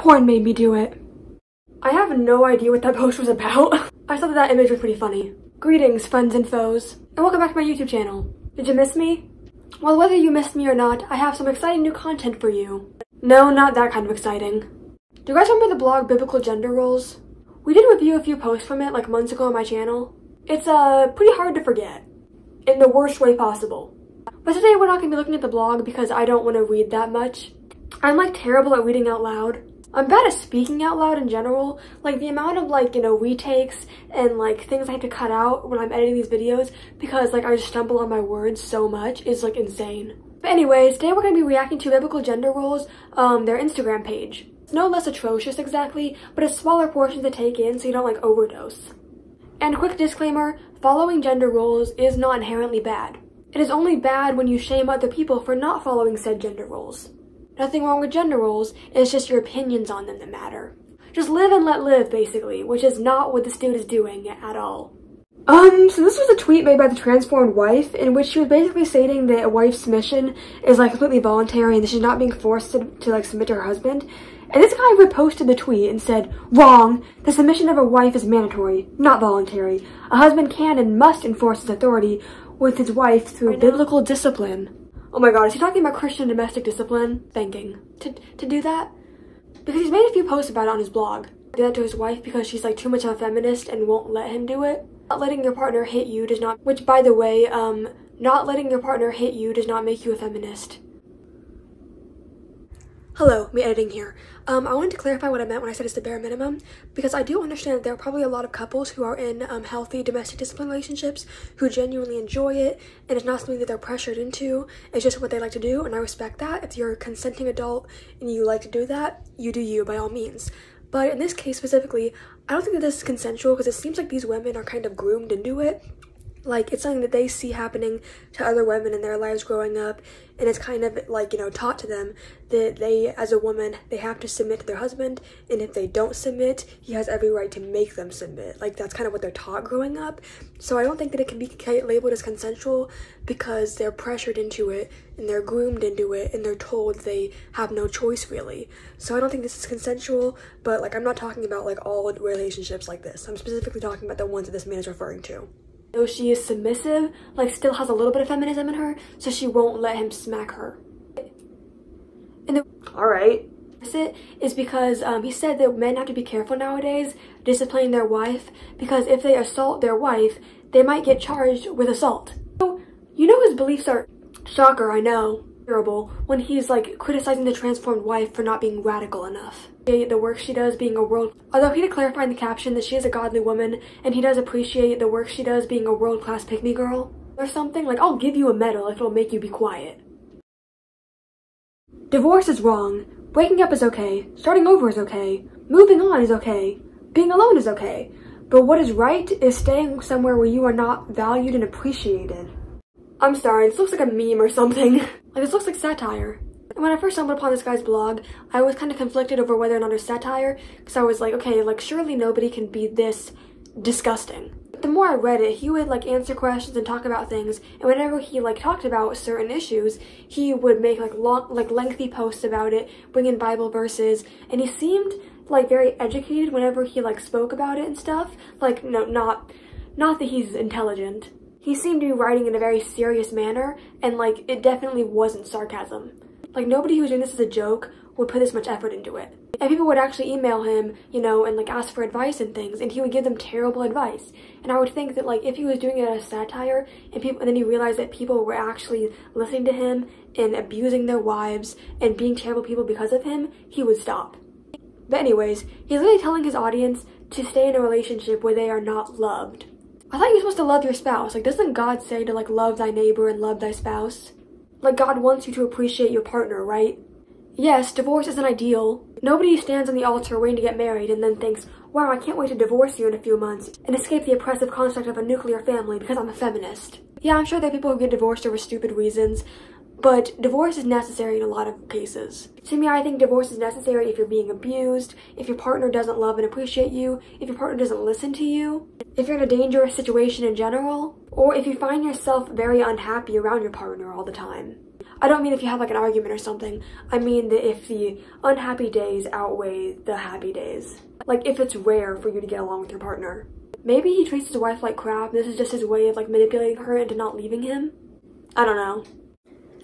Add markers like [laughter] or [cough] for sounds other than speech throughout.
Porn made me do it. I have no idea what that [laughs] post was about. I thought that that image was pretty funny. Greetings, friends and foes, and welcome back to my YouTube channel. Did you miss me? Well, whether you missed me or not, I have some exciting new content for you. No, not that kind of exciting. Do you guys remember the blog Biblical Gender Roles? We did review a few posts from it like months ago on my channel. It's, uh, pretty hard to forget. In the worst way possible. But today we're not going to be looking at the blog because I don't want to read that much. I'm like terrible at reading out loud. I'm bad at speaking out loud in general. Like the amount of like, you know, retakes and like things I have to cut out when I'm editing these videos because like I just stumble on my words so much is like insane. But anyways, today we're going to be reacting to Biblical Gender Roles, um, their Instagram page. It's no less atrocious exactly, but a smaller portion to take in so you don't like overdose. And quick disclaimer, following gender roles is not inherently bad. It is only bad when you shame other people for not following said gender roles. Nothing wrong with gender roles, it's just your opinions on them that matter. Just live and let live, basically, which is not what this dude is doing at all. Um, so this was a tweet made by the transformed wife in which she was basically stating that a wife's submission is like completely voluntary and that she's not being forced to, to like submit to her husband. And this guy reposted the tweet and said, Wrong! The submission of a wife is mandatory, not voluntary. A husband can and must enforce his authority with his wife through biblical discipline. Oh my god, is he talking about Christian domestic discipline? Thinking. To, to do that? Because he's made a few posts about it on his blog. Do that to his wife because she's like too much of a feminist and won't let him do it. Not letting your partner hit you does not, which by the way, um, not letting your partner hit you does not make you a feminist. Hello, me editing here. Um, I wanted to clarify what I meant when I said it's the bare minimum, because I do understand that there are probably a lot of couples who are in um, healthy domestic discipline relationships who genuinely enjoy it, and it's not something that they're pressured into. It's just what they like to do, and I respect that. If you're a consenting adult and you like to do that, you do you by all means. But in this case specifically, I don't think that this is consensual because it seems like these women are kind of groomed into it like it's something that they see happening to other women in their lives growing up and it's kind of like you know taught to them that they as a woman they have to submit to their husband and if they don't submit he has every right to make them submit. Like that's kind of what they're taught growing up. So i don't think that it can be labeled as consensual because they're pressured into it and they're groomed into it and they're told they have no choice really. So i don't think this is consensual but like i'm not talking about like all relationships like this. I'm specifically talking about the ones that this man is referring to though she is submissive, like still has a little bit of feminism in her, so she won't let him smack her. And the all right, it is because um, he said that men have to be careful nowadays disciplining their wife because if they assault their wife, they might get charged with assault. So you know his beliefs are shocker, I know when he's like criticizing the transformed wife for not being radical enough. The work she does being a world, although he did clarify in the caption that she is a godly woman and he does appreciate the work she does being a world-class pick-me girl or something, like I'll give you a medal if it'll make you be quiet. Divorce is wrong. Breaking up is okay. Starting over is okay. Moving on is okay. Being alone is okay. But what is right is staying somewhere where you are not valued and appreciated. I'm sorry, this looks like a meme or something. [laughs] like, this looks like satire. When I first stumbled upon this guy's blog, I was kind of conflicted over whether or not it's satire, because I was like, okay, like, surely nobody can be this disgusting. But the more I read it, he would, like, answer questions and talk about things, and whenever he, like, talked about certain issues, he would make, like, long, like, lengthy posts about it, bring in Bible verses, and he seemed, like, very educated whenever he, like, spoke about it and stuff. Like, no, not, not that he's intelligent, he seemed to be writing in a very serious manner, and like, it definitely wasn't sarcasm. Like, nobody who was doing this as a joke would put this much effort into it. And people would actually email him, you know, and like ask for advice and things, and he would give them terrible advice. And I would think that like if he was doing it as satire, and people, and then he realized that people were actually listening to him and abusing their wives and being terrible people because of him, he would stop. But anyways, he's really telling his audience to stay in a relationship where they are not loved. I thought you were supposed to love your spouse. Like, doesn't God say to, like, love thy neighbor and love thy spouse? Like, God wants you to appreciate your partner, right? Yes, divorce isn't ideal. Nobody stands on the altar waiting to get married and then thinks, wow, I can't wait to divorce you in a few months and escape the oppressive construct of a nuclear family because I'm a feminist. Yeah, I'm sure there are people who get divorced over stupid reasons, but divorce is necessary in a lot of cases. To me, I think divorce is necessary if you're being abused, if your partner doesn't love and appreciate you, if your partner doesn't listen to you, if you're in a dangerous situation in general, or if you find yourself very unhappy around your partner all the time. I don't mean if you have like an argument or something. I mean that if the unhappy days outweigh the happy days. Like if it's rare for you to get along with your partner. Maybe he treats his wife like crap. This is just his way of like manipulating her into not leaving him. I don't know.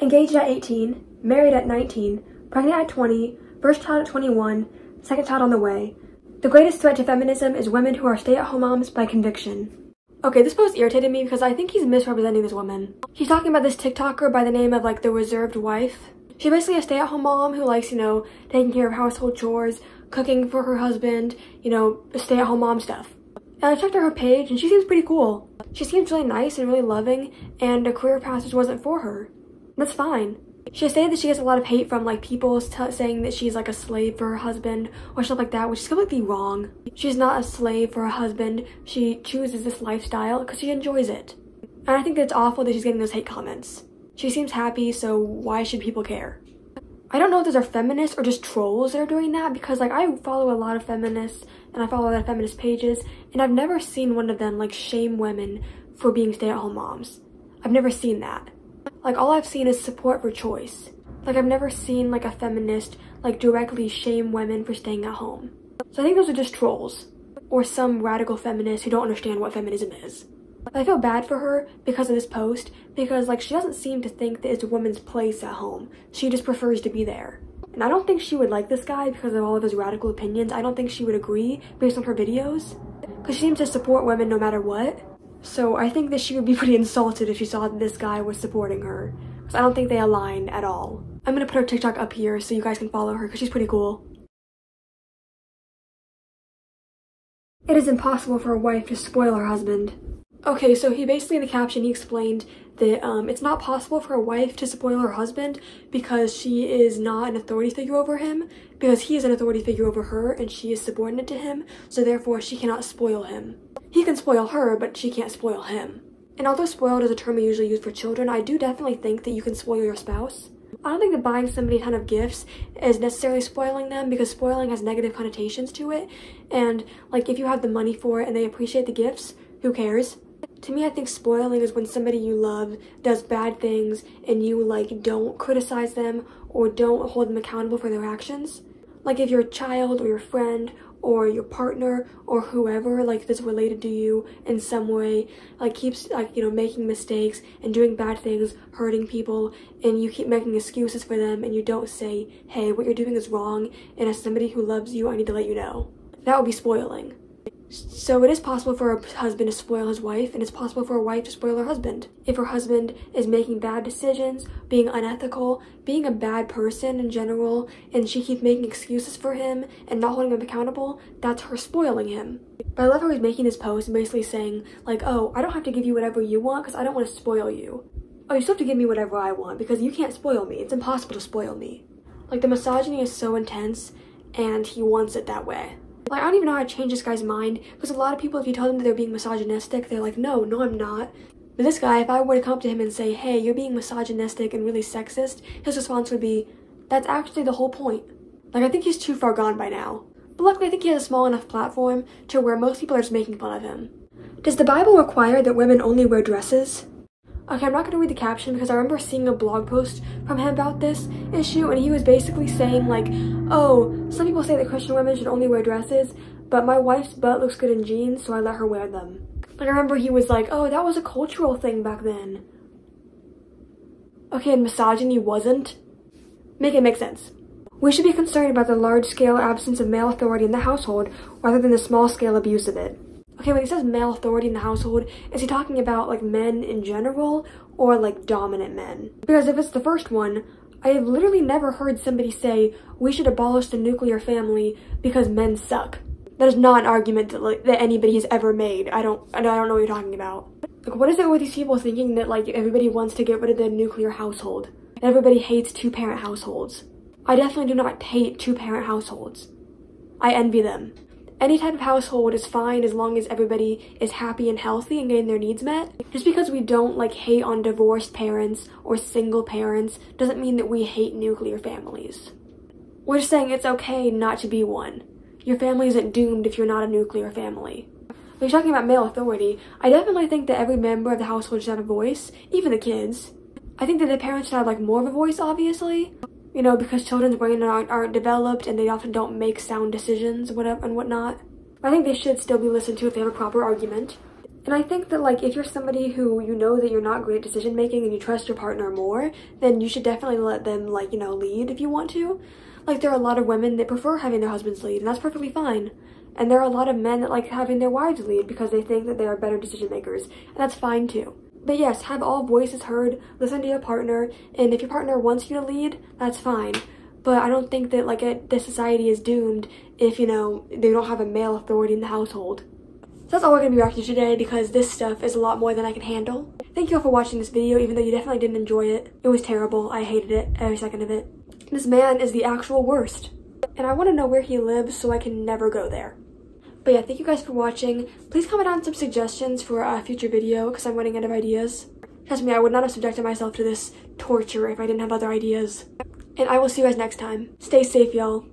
Engaged at 18, married at 19, pregnant at 20, first child at 21, second child on the way. The greatest threat to feminism is women who are stay-at-home moms by conviction. Okay, this post irritated me because I think he's misrepresenting this woman. He's talking about this TikToker by the name of like the reserved wife. She's basically a stay-at-home mom who likes, you know, taking care of household chores, cooking for her husband, you know, stay-at-home mom stuff. And I checked out her page and she seems pretty cool. She seems really nice and really loving and a career just wasn't for her. That's fine. She stated that she gets a lot of hate from like people saying that she's like a slave for her husband or stuff like that, which is completely wrong. She's not a slave for her husband. She chooses this lifestyle because she enjoys it. And I think it's awful that she's getting those hate comments. She seems happy, so why should people care? I don't know if those are feminists or just trolls that are doing that because like I follow a lot of feminists and I follow a lot of feminist pages and I've never seen one of them like shame women for being stay-at-home moms. I've never seen that. Like all I've seen is support for choice. Like I've never seen like a feminist like directly shame women for staying at home. So I think those are just trolls or some radical feminists who don't understand what feminism is. I feel bad for her because of this post because like she doesn't seem to think that it's a woman's place at home. She just prefers to be there. And I don't think she would like this guy because of all of his radical opinions. I don't think she would agree based on her videos because she seems to support women no matter what. So I think that she would be pretty insulted if she saw that this guy was supporting her. Because I don't think they align at all. I'm gonna put her TikTok up here so you guys can follow her because she's pretty cool. It is impossible for a wife to spoil her husband. Okay, so he basically in the caption he explained that um, it's not possible for a wife to spoil her husband because she is not an authority figure over him because he is an authority figure over her and she is subordinate to him so therefore she cannot spoil him. He can spoil her, but she can't spoil him. And although spoiled is a term we usually use for children, I do definitely think that you can spoil your spouse. I don't think that buying somebody a ton of gifts is necessarily spoiling them because spoiling has negative connotations to it. And like if you have the money for it and they appreciate the gifts, who cares? To me, I think spoiling is when somebody you love does bad things and you like don't criticize them or don't hold them accountable for their actions. Like if your child or your friend or your partner or whoever like that's related to you in some way like keeps like you know making mistakes and doing bad things hurting people and you keep making excuses for them and you don't say hey what you're doing is wrong and as somebody who loves you i need to let you know that would be spoiling so it is possible for a husband to spoil his wife, and it's possible for a wife to spoil her husband. If her husband is making bad decisions, being unethical, being a bad person in general, and she keeps making excuses for him and not holding him accountable, that's her spoiling him. But I love how he's making this post and basically saying, like, oh, I don't have to give you whatever you want because I don't want to spoil you. Oh, you still have to give me whatever I want because you can't spoil me. It's impossible to spoil me. Like, the misogyny is so intense, and he wants it that way. Like, I don't even know how to change this guy's mind because a lot of people, if you tell them that they're being misogynistic, they're like, no, no, I'm not. But this guy, if I were to come up to him and say, hey, you're being misogynistic and really sexist, his response would be, that's actually the whole point. Like, I think he's too far gone by now. But luckily, I think he has a small enough platform to where most people are just making fun of him. Does the Bible require that women only wear dresses? Okay, I'm not to read the caption because I remember seeing a blog post from him about this issue and he was basically saying like, oh, some people say that Christian women should only wear dresses, but my wife's butt looks good in jeans, so I let her wear them. Like I remember he was like, oh, that was a cultural thing back then. Okay, and misogyny wasn't? Make it make sense. We should be concerned about the large-scale absence of male authority in the household rather than the small-scale abuse of it. Okay, when he says male authority in the household, is he talking about like men in general or like dominant men? Because if it's the first one, I have literally never heard somebody say we should abolish the nuclear family because men suck. That is not an argument that, like, that anybody has ever made. I don't, I don't know what you're talking about. Like, what is it with these people thinking that like everybody wants to get rid of the nuclear household? Everybody hates two-parent households. I definitely do not hate two-parent households. I envy them. Any type of household is fine as long as everybody is happy and healthy and getting their needs met. Just because we don't like hate on divorced parents or single parents doesn't mean that we hate nuclear families. We're just saying it's okay not to be one. Your family isn't doomed if you're not a nuclear family. When you're talking about male authority, I definitely think that every member of the household should have a voice, even the kids. I think that the parents should have like more of a voice, obviously. You know, because children's brains aren't, aren't developed and they often don't make sound decisions whatever, and whatnot. I think they should still be listened to if they have a proper argument. And I think that like if you're somebody who you know that you're not great at decision making and you trust your partner more, then you should definitely let them like, you know, lead if you want to. Like there are a lot of women that prefer having their husbands lead and that's perfectly fine. And there are a lot of men that like having their wives lead because they think that they are better decision makers and that's fine too. But yes, have all voices heard, listen to your partner, and if your partner wants you to lead, that's fine. But I don't think that like it, the society is doomed if, you know, they don't have a male authority in the household. So that's all we're going to be reacting to today because this stuff is a lot more than I can handle. Thank you all for watching this video even though you definitely didn't enjoy it. It was terrible. I hated it, every second of it. This man is the actual worst. And I want to know where he lives so I can never go there. But yeah, thank you guys for watching. Please comment on some suggestions for a future video because I'm running out of ideas. Trust me, I would not have subjected myself to this torture if I didn't have other ideas. And I will see you guys next time. Stay safe, y'all.